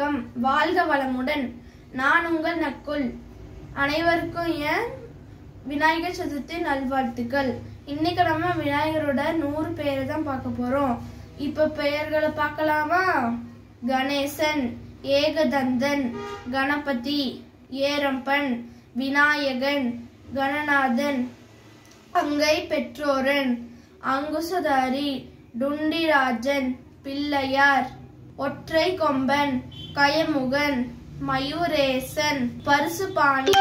வணக்கம். வாழ்க வளமுடன். நான் உங்கள் நக்குல். அனைவருக்கும் என் விநாயகர் சதுர்த்தி நல்வாழ்த்துக்கள். இன்னைக்கு நம்ம விநாயகரோட நூறு பேரை தான் பார்க்க போறோம். இப்ப பெயர்களை பார்க்கலாமா? கணேசன் ஏகதந்தன் கணபதி ஏரம்பன் விநாயகன் கணநாதன் அங்கை பெற்றோரன் அங்குசதாரி டுண்டிராஜன் பிள்ளையார் ஒற்றை கொம்பன் கயமுகன் மயூரேசன் பரிசுபாணி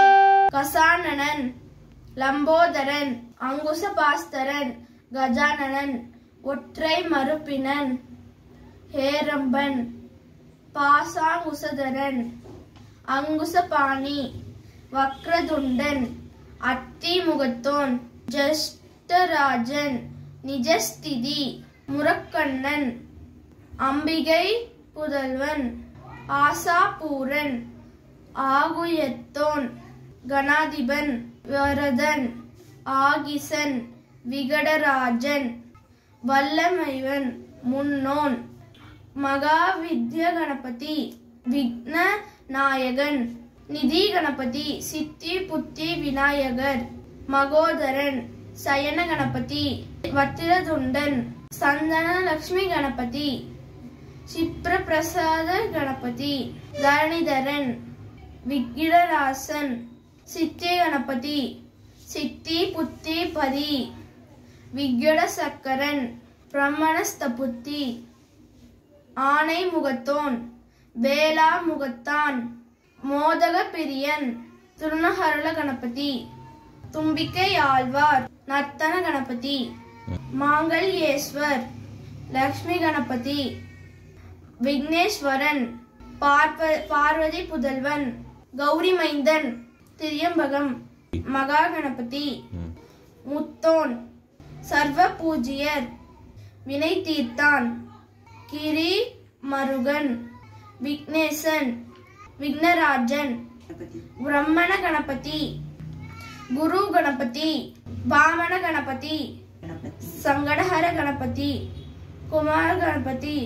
கசானனன் லம்போதரன் அங்குசபாஸ்தரன் கஜானனன் ஒற்றை மறுப்பினன் ஹேரம்பன் பாசாங்குசதரன் அங்குசபாணி வக்ரதுண்டன் அத்திமுகத்தோன் ஜஷ்டராஜன் நிஜஸ்திதி முரக்கண்ணன் அம்பிகை புதல்வன் ஆசாபூரன் ஆகுயத்தோன் கணாதிபன் வரதன் ஆகிசன் விகடராஜன் வல்லமைவன் முன்னோன் மகாவித்ய கணபதி விக்ன நாயகன் நிதி கணபதி சித்தி புத்தி விநாயகர் மகோதரன் சயன கணபதி வத்திரதுண்டன் சந்தன லக்ஷ்மி கணபதி சிப்ரபிரசாத கணபதி தரணிதரன் விக்கிடராசன் சித்தி கணபதி சித்தி புத்தி பதி விக்கட சக்கரன் பிரம்மணஸ்தபுத்தி ஆனை முகத்தோன் வேளா முகத்தான் மோதக பிரியன் திருநகருள கணபதி தும்பிக்கை ஆழ்வார் நர்த்தன கணபதி மாங்கல்யேஸ்வர் லக்ஷ்மி கணபதி விக்னேஸ்வரன் பார்வ பார்வதி புதல்வன் கௌரி மைந்தன் திரியம்பகம் மகா கணபதி முத்தோன் சர்வ பூஜ்யர் வினை தீர்த்தான் கிரி மருகன் விக்னேசன் விக்னராஜன் பிரம்மண கணபதி குரு கணபதி வாமன கணபதி. சங்கடஹர கணபதி குமார கணபதி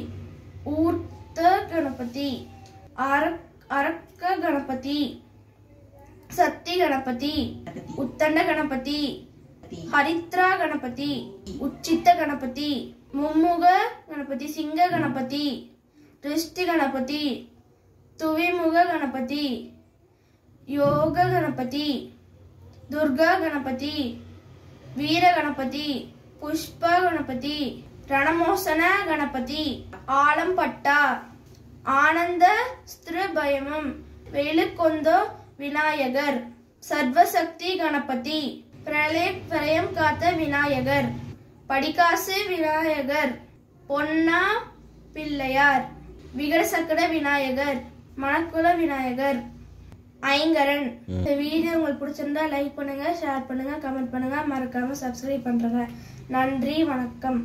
ஊர்த்த கணபதி அரக்- அரக்க கணபதி சக்தி கணபதி உத்தண்ட கணபதி ஹரித்ரா கணபதி உச்சித்த கணபதி மும்முக கணபதி சிங்க கணபதி திருஷ்டி கணபதி துவிமுக கணபதி யோக கணபதி துர்கா கணபதி வீர கணபதி புஷ்ப கணபதி ரணமோசன கணபதி. ஆலம்பட்டா ஆனந்த ஸ்திரபயமம். வேலுக்கொந்தோ விநாயகர். சர்வசக்தி கணபதி. பிரளய பிரயம் காத்த விநாயகர். படிகாசு விநாயகர். பொன்னா பிள்ளையார். விகடசக்கட விநாயகர். மணக்குள விநாயகர். ஐங்கரன். இந்த வீடியோ உங்களுக்கு பிடிச்சிருந்தா லைக் பண்ணுங்க ஷேர் பண்ணுங்க கமெண்ட் பண்ணுங்க. மறக்காம சப்ஸ்கிரைப் பண்றேங்க. நன்றி வணக்கம்.